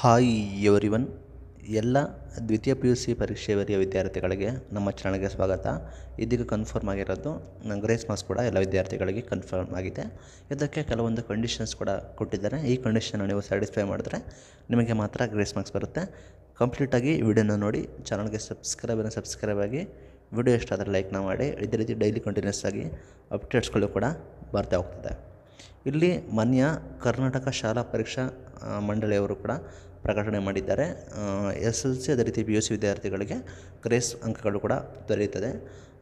Hi everyone. ಎಲ್ಲ ದ್ವಿತೀಯ P U C ಪರೀಕ್ಷೆ ಬರೆಯ ವಿದ್ಯಾರ್ಥಿಗಳಿಗೆ ನಮ್ಮ ಚಾನಲ್ಗೆ ಸ್ವಾಗತ. ಇದೀಗ ಕನ್ಫರ್ಮ್ ಆಗಿರೋದು ಗ್ರೇಸ್ ಮಾರ್ಕ್ಸ್ ಕೂಡ ಎಲ್ಲ ವಿದ್ಯಾರ್ಥಿಗಳಿಗೆ ಕನ್ಫರ್ಮ್ ಆಗಿದೆ. ಇದಕ್ಕೆ ಕೆಲವೊಂದು ಕಂಡೀಷನ್ಸ್ ಕೂಡ ಕೊಟ್ಟಿದ್ದಾರೆ. ಈ ಕಂಡೀಷನ್ ನೀವು ಸ್ಯಾಟಿಸ್ಫೈ ಮಾಡಿದ್ರೆ ನಿಮಗೆ ಮಾತ್ರ ಗ್ರೇಸ್ ಮಾರ್ಕ್ಸ್ ಬರುತ್ತೆ. ಕಂಪ್ಲೀಟಾಗಿ ವಿಡಿಯೋನ ನೋಡಿ, ಚಾನಲ್ಗೆ ಸಬ್ಸ್ಕ್ರೈಬನ್ನು ಸಬ್ಸ್ಕ್ರೈಬ್ ಆಗಿ ವಿಡಿಯೋ ಇಷ್ಟ ಆದರೆ ಲೈಕ್ನ ಮಾಡಿ, ಇದೇ ರೀತಿ ಡೈಲಿ ಕಂಟಿನ್ಯೂಸ್ ಆಗಿ ಅಪ್ಡೇಟ್ಸ್ಗಳು ಕೂಡ ಬರ್ತಾ ಹೋಗ್ತದೆ. ಇಲ್ಲಿ ಮಾನ್ಯ ಕರ್ನಾಟಕ ಶಾಲಾ ಪರೀಕ್ಷಾ ಮಂಡಳಿಯವರು ಕೂಡ ಪ್ರಕಟಣೆ ಮಾಡಿದ್ದಾರೆ. ಎಸ್ ಎಲ್ ಸಿ ಅದೇ ರೀತಿ ಪಿ ಯು ಸಿ ವಿದ್ಯಾರ್ಥಿಗಳಿಗೆ ಗ್ರೇಸ್ ಅಂಕಗಳು ಕೂಡ ದೊರೆಯುತ್ತದೆ.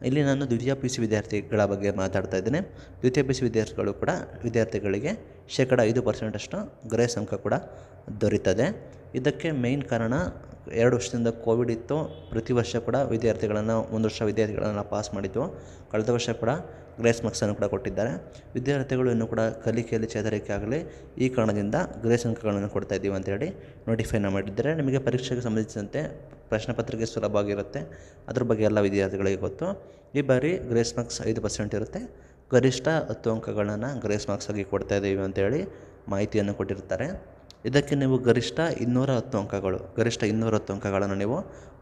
ಇಲ್ಲಿ ನಾನು ದ್ವಿತೀಯ ಪಿ ಸಿ ವಿದ್ಯಾರ್ಥಿಗಳ ಬಗ್ಗೆ ಮಾತಾಡ್ತಾ ಇದ್ದೇನೆ. ದ್ವಿತೀಯ ಪಿ ಯು ಸಿ ವಿದ್ಯಾರ್ಥಿಗಳು ಕೂಡ ವಿದ್ಯಾರ್ಥಿಗಳಿಗೆ ಶೇಕಡ ಐದು ಪರ್ಸೆಂಟಷ್ಟು ಗ್ರೇಸ್ ಅಂಕ ಕೂಡ ದೊರೀತದೆ. ಇದಕ್ಕೆ ಮೇಯ್ನ್ ಕಾರಣ ಎರಡು ವರ್ಷದಿಂದ ಕೋವಿಡ್ ಇತ್ತು. ಪ್ರತಿ ವರ್ಷ ಕೂಡ ವಿದ್ಯಾರ್ಥಿಗಳನ್ನು, ಒಂದು ವರ್ಷ ವಿದ್ಯಾರ್ಥಿಗಳನ್ನು ಪಾಸ್ ಮಾಡಿದ್ದು. ಕಳೆದ ವರ್ಷ ಕೂಡ ಗ್ರೇಸ್ ಮಾರ್ಕ್ಸನ್ನು ಕೂಡ ಕೊಟ್ಟಿದ್ದಾರೆ. ವಿದ್ಯಾರ್ಥಿಗಳು ಇನ್ನೂ ಕೂಡ ಕಲಿಕೆಯಲ್ಲಿ ಚೇತರಿಕೆ ಆಗಲಿ, ಈ ಕಾರಣದಿಂದ ಗ್ರೇಸ್ ಅಂಕಗಳನ್ನು ಕೊಡ್ತಾ ಇದ್ದೀವಿ ಅಂತೇಳಿ ನೋಟಿಫೈನ ಮಾಡಿದ್ದಾರೆ. ನಿಮಗೆ ಪರೀಕ್ಷೆಗೆ ಸಂಬಂಧಿಸಿದಂತೆ ಪ್ರಶ್ನೆ ಪತ್ರಿಕೆ ಸುಲಭವಾಗಿರುತ್ತೆ. ಅದ್ರ ಬಗ್ಗೆ ಎಲ್ಲ ವಿದ್ಯಾರ್ಥಿಗಳಿಗೆ ಗೊತ್ತು. ಈ ಬಾರಿ ಗ್ರೇಸ್ ಮಾರ್ಕ್ಸ್ ಐದು ಪರ್ಸೆಂಟ್ ಇರುತ್ತೆ. ಗರಿಷ್ಠ ಹತ್ತು ಅಂಕಗಳನ್ನು ಗ್ರೇಸ್ ಮಾರ್ಕ್ಸ್ ಆಗಿ ಕೊಡ್ತಾ ಇದ್ದೀವಿ ಅಂತೇಳಿ ಮಾಹಿತಿಯನ್ನು ಕೊಟ್ಟಿರ್ತಾರೆ. ಇದಕ್ಕೆ ನೀವು ಗರಿಷ್ಠ ಇನ್ನೂರ ಹತ್ತು ಅಂಕಗಳು, ಗರಿಷ್ಠ ಇನ್ನೂರ ಹತ್ತು ಅಂಕಗಳನ್ನು ನೀವು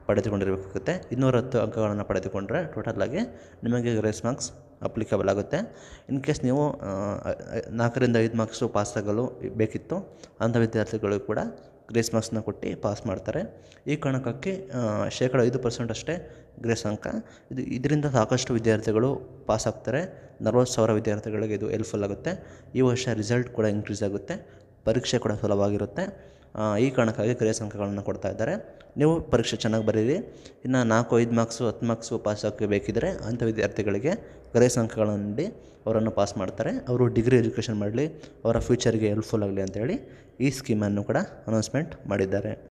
ಪಡೆದುಕೊಂಡಿರಬೇಕಾಗುತ್ತೆ. ಇನ್ನೂರ ಹತ್ತು ಅಂಕಗಳನ್ನು ಪಡೆದುಕೊಂಡ್ರೆ ಟೋಟಲಾಗಿ ನಿಮಗೆ ಗ್ರೇಸ್ ಮಾರ್ಕ್ಸ್ ಅಪ್ಲಿಕಬಲ್ ಆಗುತ್ತೆ. ಇನ್ ಕೇಸ್ ನೀವು ನಾಲ್ಕರಿಂದ ಐದು ಮಾರ್ಕ್ಸು ಪಾಸ್ ಆಗಲು ಬೇಕಿತ್ತು, ಅಂಥ ವಿದ್ಯಾರ್ಥಿಗಳು ಕೂಡ ಗ್ರೇಸ್ ಮಾರ್ಕ್ಸ್ನ ಕೊಟ್ಟು ಪಾಸ್ ಮಾಡ್ತಾರೆ. ಈ ಕಾರಣಕ್ಕೆ ಶೇಕಡ ಐದು ಪರ್ಸೆಂಟ್ ಅಷ್ಟೇ ಗ್ರೇಸ್ ಅಂಕ. ಇದು, ಇದರಿಂದ ಸಾಕಷ್ಟು ವಿದ್ಯಾರ್ಥಿಗಳು ಪಾಸ್ ಆಗ್ತಾರೆ. ನಲ್ವತ್ತು ಸಾವಿರ ವಿದ್ಯಾರ್ಥಿಗಳಿಗೆ ಇದು ಹೆಲ್ಪ್ಫುಲ್ ಆಗುತ್ತೆ. ಈ ವರ್ಷ ರಿಸಲ್ಟ್ ಕೂಡ ಇನ್ಕ್ರೀಸ್ ಆಗುತ್ತೆ. ಪರೀಕ್ಷೆ ಕೂಡ ಸುಲಭವಾಗಿರುತ್ತೆ. ಈ ಕಾರಣಕ್ಕಾಗಿ ಗ್ರೇಸ್ ಅಂಕಗಳನ್ನು ಕೊಡ್ತಾ ಇದ್ದಾರೆ. ನೀವು ಪರೀಕ್ಷೆ ಚೆನ್ನಾಗಿ ಬರೀರಿ. ಇನ್ನು ನಾಲ್ಕು, ಐದು ಮಾರ್ಕ್ಸು ಹತ್ತು ಮಾರ್ಕ್ಸು ಪಾಸ್ ಆಗೋಕ್ಕೆ ಬೇಕಿದ್ದರೆ ಅಂಥ ವಿದ್ಯಾರ್ಥಿಗಳಿಗೆ ಗ್ರೇಸ್ ಅಂಕಗಳನ್ನು ನೀಡಿ ಅವರನ್ನು ಪಾಸ್ ಮಾಡ್ತಾರೆ. ಅವರು ಡಿಗ್ರಿ ಎಜುಕೇಷನ್ ಮಾಡಲಿ, ಅವರ ಫ್ಯೂಚರ್ಗೆ ಹೆಲ್ಪ್ಫುಲ್ ಆಗಲಿ ಅಂತೇಳಿ ಈ ಸ್ಕೀಮನ್ನು ಕೂಡ ಅನೌನ್ಸ್ಮೆಂಟ್ ಮಾಡಿದ್ದಾರೆ.